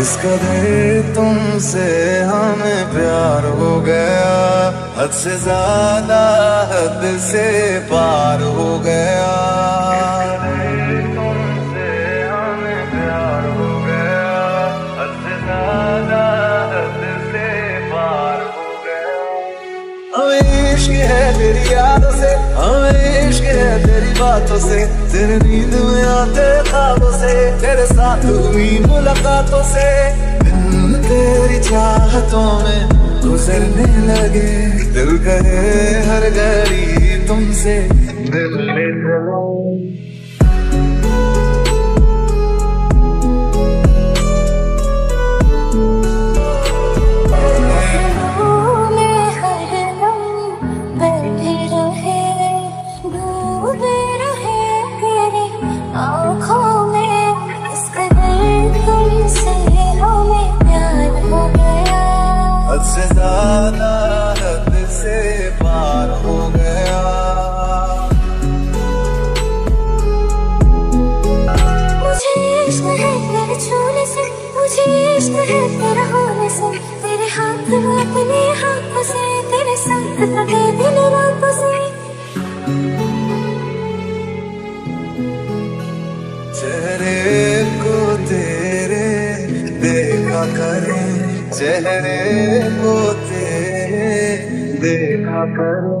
اس قدر تم سے ہمیں پیار ہو گیا، حد سے زیادہ حد سے پار ہو گیا۔ ہے تیری یادوں سے، ہمیں عشق ہے تیری باتوں سے، تیرے نیند میں آتے خوابوں سے، تیرے ساتھ ہوئی ملاقاتوں سے۔ دن تیری چاہتوں میں گزرنے لگے۔ دل کرے ہر گھڑی تم سے۔ ملنے چلو میں مجھے عشق ہے تیرا ہونے سے تیرے ہاتھ اپنے ہاتھ سے تیرے ساتھ لگے دل رات سے چہرے کو تیرے دیکھا کریں، چہرے کو تیرے دیکھا کریں۔